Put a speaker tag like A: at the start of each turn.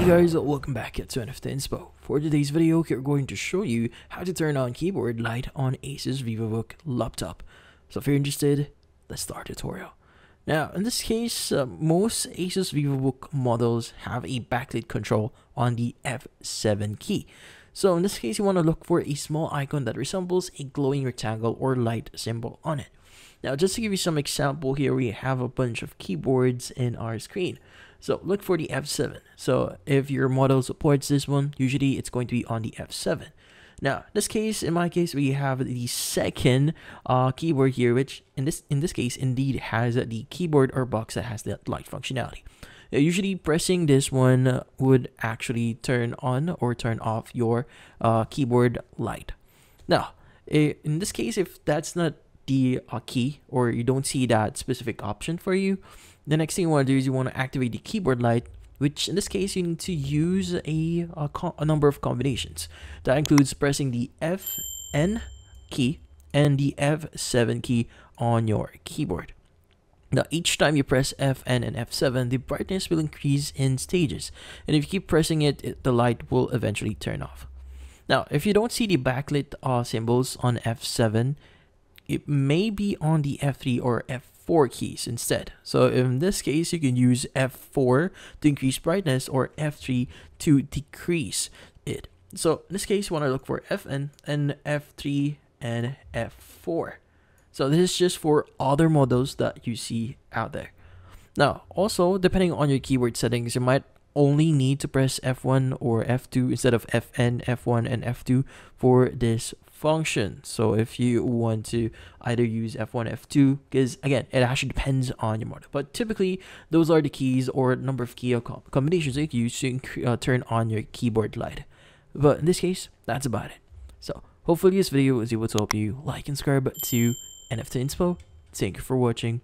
A: Hey guys, welcome back to NFT Inspo. For today's video, we're going to show you how to turn on keyboard light on Asus VivoBook laptop. So if you're interested, let's start tutorial. Now, in this case, uh, most Asus VivoBook models have a backlit control on the F7 key. So in this case, you want to look for a small icon that resembles a glowing rectangle or light symbol on it. Now, just to give you some example here, we have a bunch of keyboards in our screen. So look for the F7. So if your model supports this one, usually it's going to be on the F7. Now, this case, in my case, we have the second uh, keyboard here, which in this in this case indeed has the keyboard or box that has the light functionality. Now, usually, pressing this one would actually turn on or turn off your uh, keyboard light. Now, in this case, if that's not the uh, key or you don't see that specific option for you, the next thing you want to do is you want to activate the keyboard light, which in this case you need to use a, a, a number of combinations. That includes pressing the Fn key and the F7 key on your keyboard. Now, each time you press Fn and F7, the brightness will increase in stages, and if you keep pressing it, it the light will eventually turn off. Now, if you don't see the backlit uh, symbols on F7, it may be on the F3 or F4 keys instead. So in this case, you can use F4 to increase brightness or F3 to decrease it. So in this case, you want to look for Fn and F3 and F4. So this is just for other models that you see out there. Now, also, depending on your keyboard settings, you might only need to press F1 or F2 instead of Fn, F1, and F2 for this function. So if you want to either use F1, F2, because again, it actually depends on your model. But typically, those are the keys or number of key combinations that you use to uh, turn on your keyboard light. But in this case, that's about it. So hopefully this video was able to help you like and subscribe to NFT Inspo. Thank you for watching.